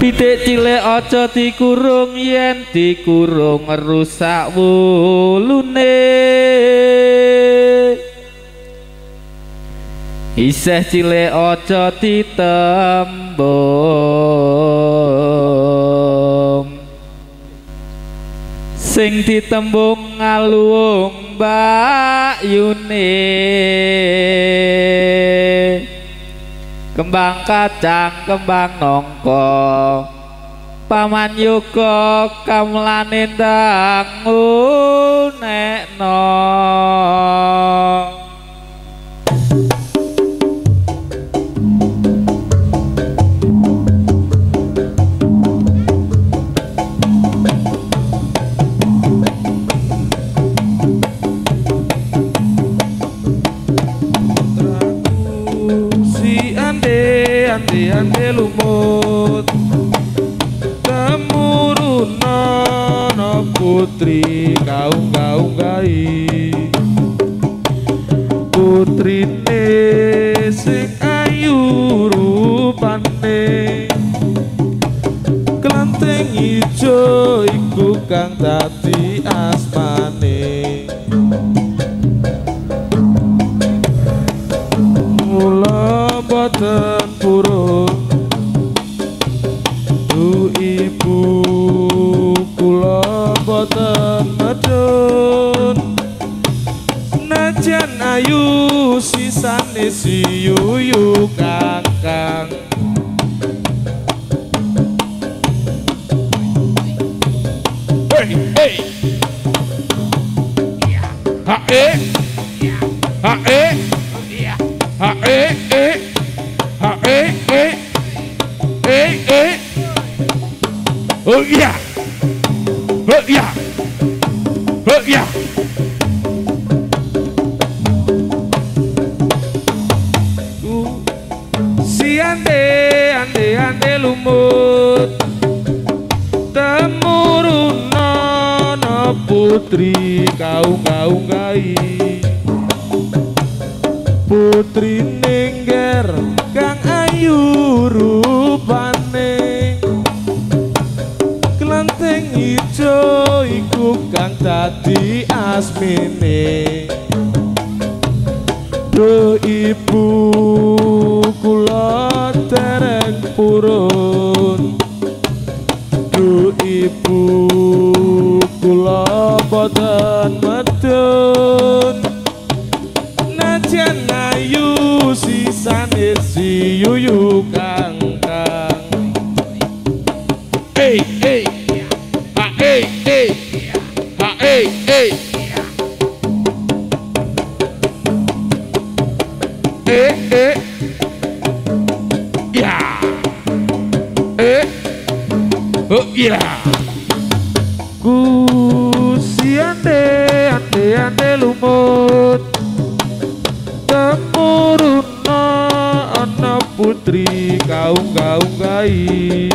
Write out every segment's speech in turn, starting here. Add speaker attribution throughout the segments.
Speaker 1: Pitik cilik aja dikurung yen dikurung rusak wulune. Isih cilik aja ditembung. Sing ditembung ngaluung mbayune kembang kacang kembang nongko. Paman yoga kamlane ndang unekno
Speaker 2: andi andi lumut temurun putri. Ha eh. Ha eh. Ha eh eh. Ha eh eh. Eh eh. Oh iya. Putri kaung kaung gai putri ningger kang ayu rupane. Kelanteng ijo iku kang dadi asmine Do ibu kula dereng purun. Do ibu boten medun Najan ayu sisane si yuyu kang kang Hey hey. Ha hey hey. Ha hey hey. Eh eh. Ya. Eh. Oh ya. Ku si ande ande ande lumut. Temuruna ana putri kaung kaung gai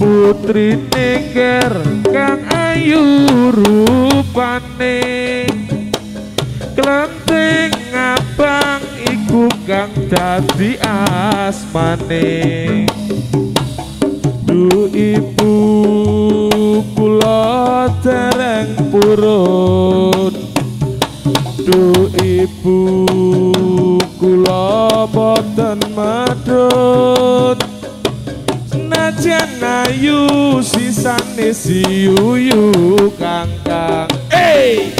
Speaker 2: putri ningger kang ayu rupane. Kelenteng abang iku kang dadi asmane purun Du ibu kula boten madun Senajan ayu sisane si yuyu kang kang Hey! Hey!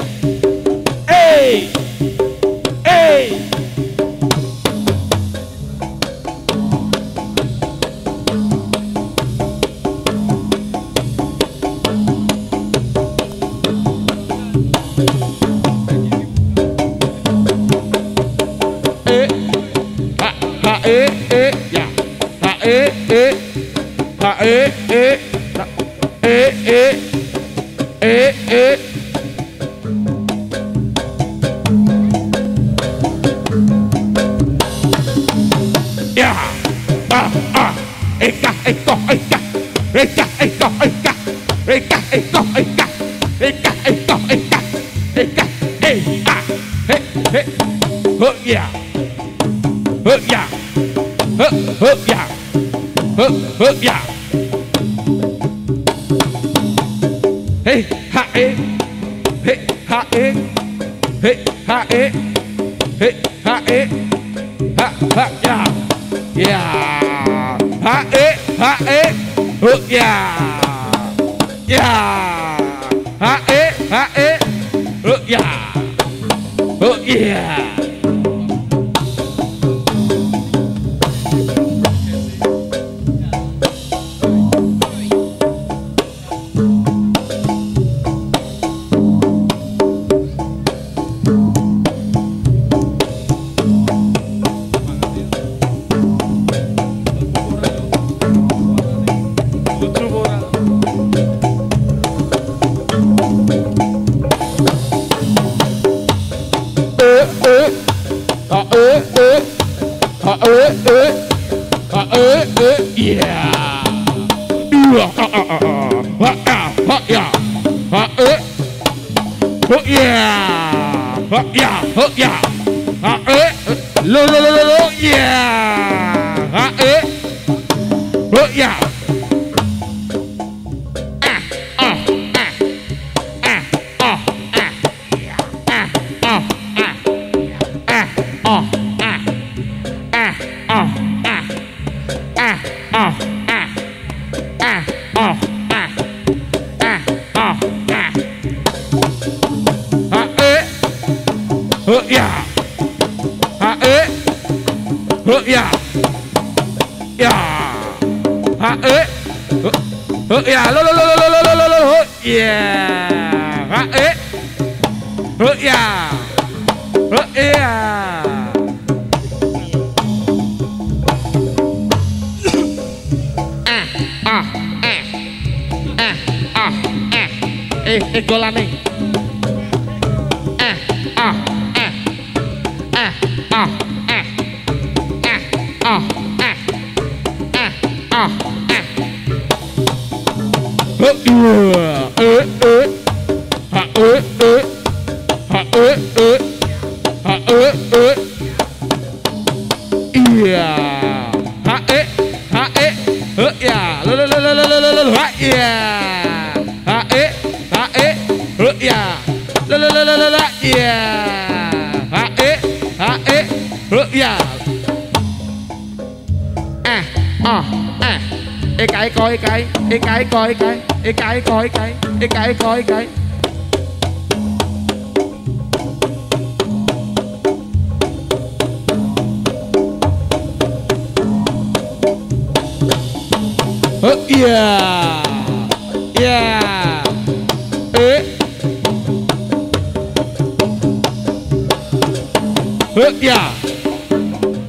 Speaker 2: ha e ha ha yeah yeah ha e ha e ya. Ya. Ha e ha e ya ya. Low, low, low, low, low. Yeah. Ah, eh. Oh, yeah. Oh, yeah. À à à à à à Yeah, lo lo lo lo lo lo lo lo lo yeah, ha eh, yeah, yeah. ah, eh, eh, ah, eh, eh, eh, golane. eh, oh, eh. ê cái coi cái ê cái coi cái. Ê cái coi cái. Ê cái coi cái. Oh, yeah. Yeah. Ê. Oh, yeah.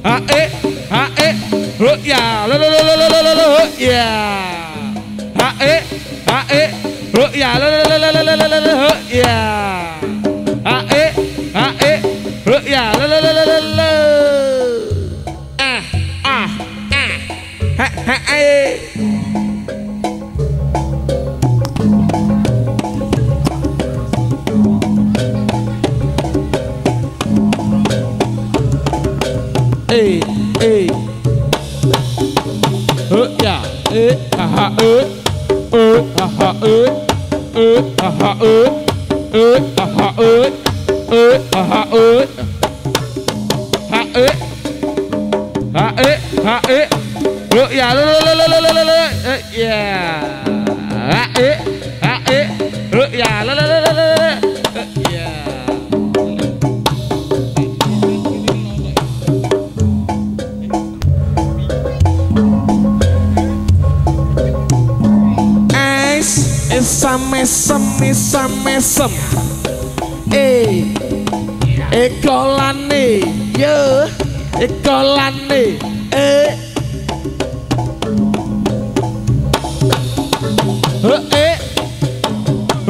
Speaker 2: Ha ê. Ha ê. Oh, yeah. Lo lo lo lo lo lo Ya. ae mae, ru'ya lo ấy a ấy ơ ya la la la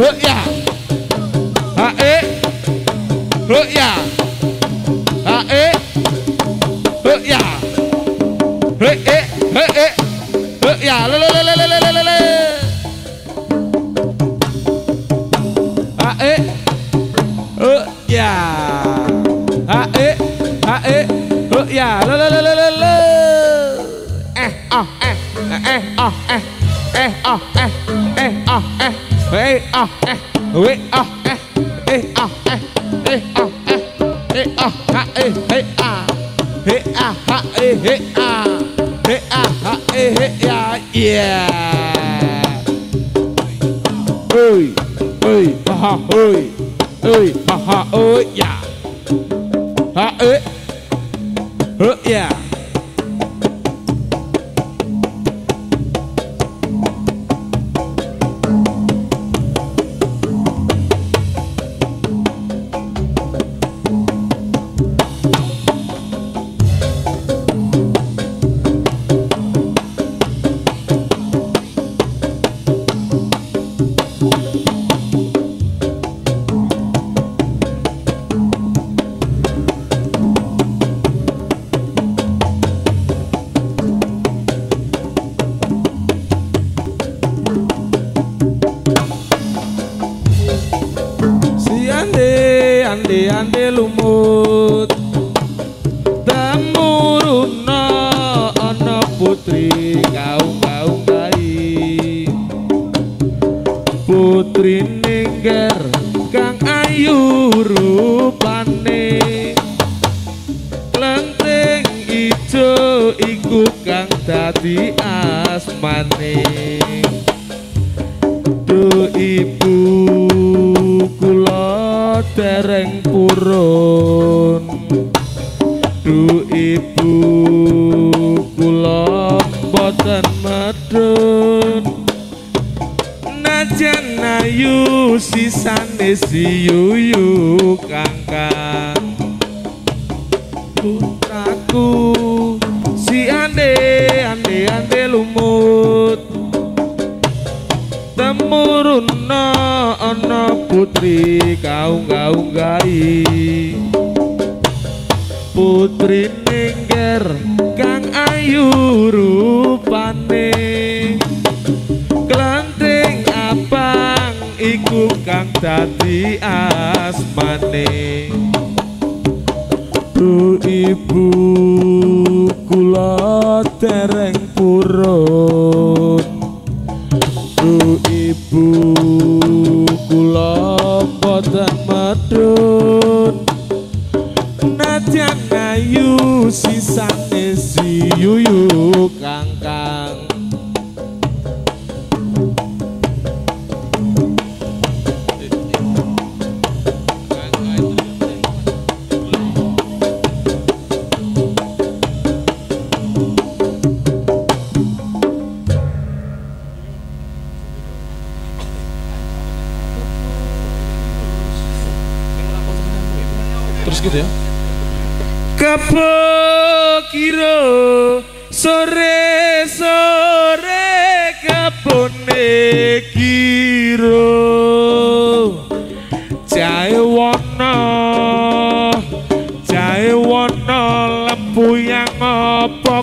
Speaker 2: ru'ya hae ru'ya hae ru'ya ru'e ru'e ru'ya le le le le le le le hae ru'ya hae hae ru'ya
Speaker 3: le le le le le eh?
Speaker 2: Ah eh?
Speaker 4: Eh ah eh. Eh ah eh. Eh ah eh. ê a ê ê a ê a ê a ê a ha, ê ê a ê a ha, ê ê a ê a ha, ê ê a yeah. Ơi ơi ha ha ơi ơi ha ha ơi yeah. Ha, ê ơ
Speaker 2: yeah. Ande ande lumut. Temuruna ana putri kau kau kai Putri ningger kang ayu rupane. Klenting ijo iku kang dadi asmane purun Du ibu kula boten medun. Najan ayu sisane si yuyu kangkang Putraku si ande ande ande lumut. Temuruna ana putri kaung kaung gai. Putri ningger kang ayu rupane. Klanting abang iku kang dadi asmane. Du ibu kula dereng purun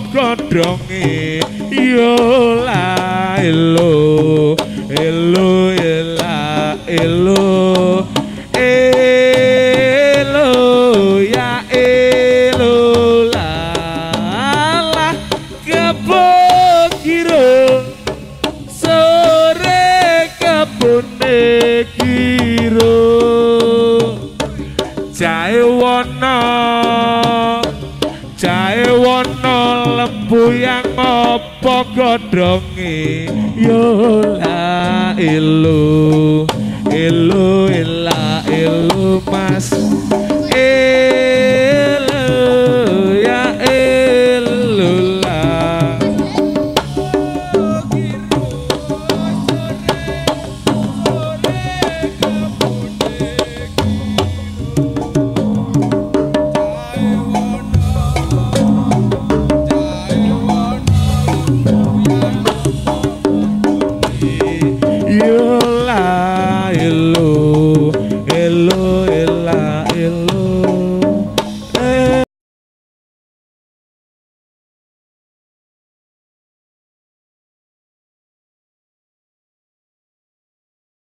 Speaker 2: godhonge yo la elo elo ela elo elo ya elo la la kepokiro sore kebune kiro jae wana lembu yang apa godhonge? Yo la elo elo ela elo mas